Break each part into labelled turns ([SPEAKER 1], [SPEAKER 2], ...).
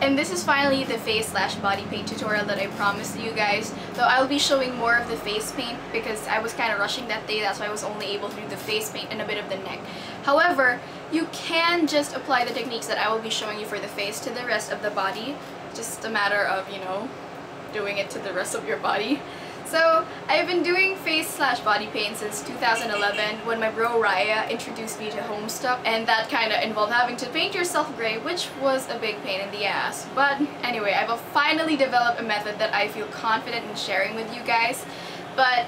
[SPEAKER 1] And this is finally the face slash body paint tutorial that I promised you guys. Though I'll be showing more of the face paint because I was kind of rushing that day. That's why I was only able to do the face paint and a bit of the neck. However, you can just apply the techniques that I will be showing you for the face to the rest of the body. Just a matter of, you know, doing it to the rest of your body. So, I've been doing face slash body paint since 2011 when my bro Raia introduced me to Homestuck and that kinda involved having to paint yourself gray which was a big pain in the ass. But anyway, I've finally developed a method that I feel confident in sharing with you guys. But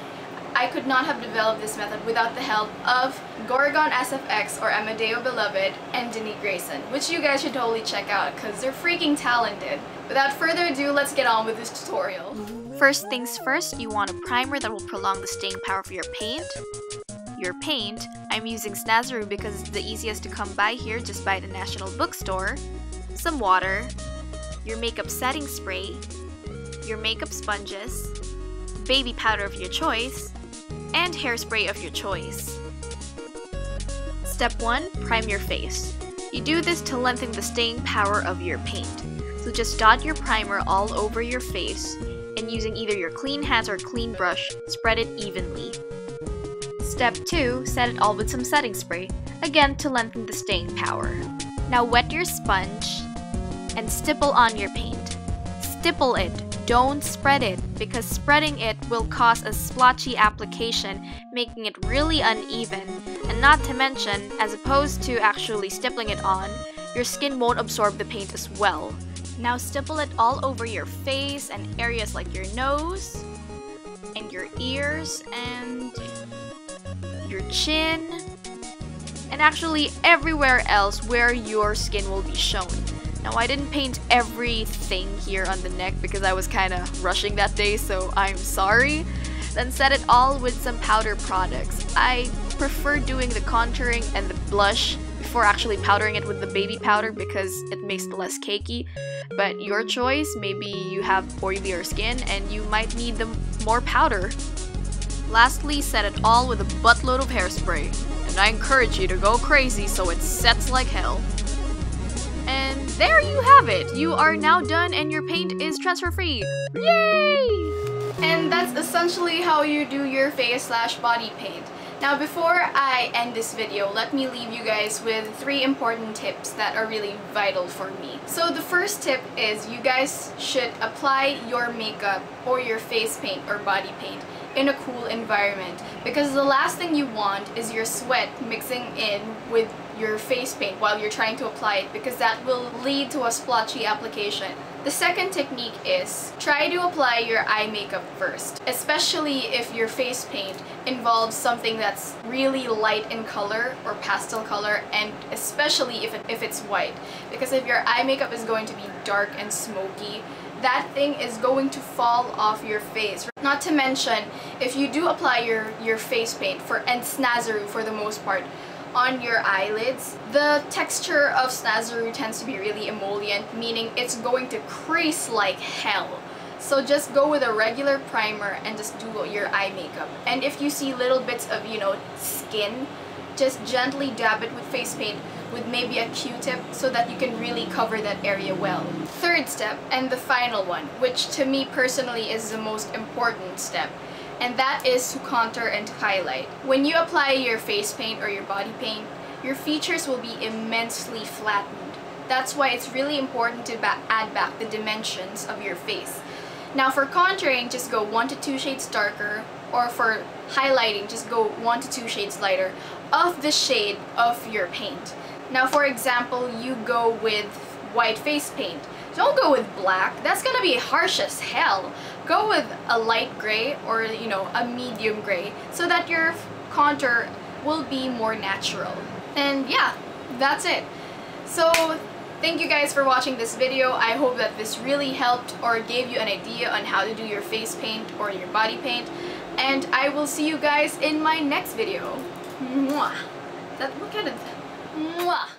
[SPEAKER 1] I could not have developed this method without the help of Goregon SFX or Amadeo Beloved and Dinny Grayson, which you guys should totally check out because they're freaking talented. Without further ado, let's get on with this tutorial.
[SPEAKER 2] First things first, you want a primer that will prolong the staying power of your paint. Your paint, I'm using Snazaroo because it's the easiest to come by here just by the National Bookstore. Some water, your makeup setting spray, your makeup sponges, baby powder of your choice, and hairspray of your choice. Step 1. Prime your face. You do this to lengthen the staying power of your paint. So just dot your primer all over your face, and using either your clean hands or clean brush, spread it evenly. Step 2. Set it all with some setting spray, again to lengthen the staying power. Now wet your sponge and stipple on your paint. Stipple it, don't spread it, because spreading it will cause a splotchy application, making it really uneven, and not to mention, as opposed to actually stippling it on, your skin won't absorb the paint as well. Now stipple it all over your face and areas like your nose, and your ears, and your chin, and actually everywhere else where your skin will be shown. Now I didn't paint everything here on the neck because I was kinda rushing that day so I'm sorry. Then set it all with some powder products. I prefer doing the contouring and the blush before actually powdering it with the baby powder because it makes it less cakey. But your choice, maybe you have oilier skin and you might need the more powder. Lastly, set it all with a buttload of hairspray. And I encourage you to go crazy so it sets like hell. And there you have it! You are now done and your paint is transfer free! Yay!
[SPEAKER 1] And that's essentially how you do your face slash body paint. Now before I end this video, let me leave you guys with three important tips that are really vital for me. So the first tip is you guys should apply your makeup or your face paint or body paint in a cool environment because the last thing you want is your sweat mixing in with your face paint while you're trying to apply it because that will lead to a splotchy application. The second technique is try to apply your eye makeup first, especially if your face paint involves something that's really light in color or pastel color and especially if, it, if it's white because if your eye makeup is going to be dark and smoky that thing is going to fall off your face. Not to mention, if you do apply your, your face paint for and for the most part, on your eyelids, the texture of Snazaroo tends to be really emollient, meaning it's going to crease like hell. So just go with a regular primer and just do your eye makeup. And if you see little bits of, you know, skin, just gently dab it with face paint with maybe a q-tip so that you can really cover that area well. Third step, and the final one, which to me personally is the most important step, and that is to contour and to highlight. When you apply your face paint or your body paint, your features will be immensely flattened. That's why it's really important to ba add back the dimensions of your face. Now for contouring, just go 1 to 2 shades darker, or for highlighting, just go 1 to 2 shades lighter of the shade of your paint. Now for example, you go with white face paint. Don't go with black, that's gonna be harsh as hell. Go with a light gray or you know, a medium gray so that your contour will be more natural. And yeah, that's it. So thank you guys for watching this video. I hope that this really helped or gave you an idea on how to do your face paint or your body paint. And I will see you guys in my next video. Mwah. That, look at it. Mwah.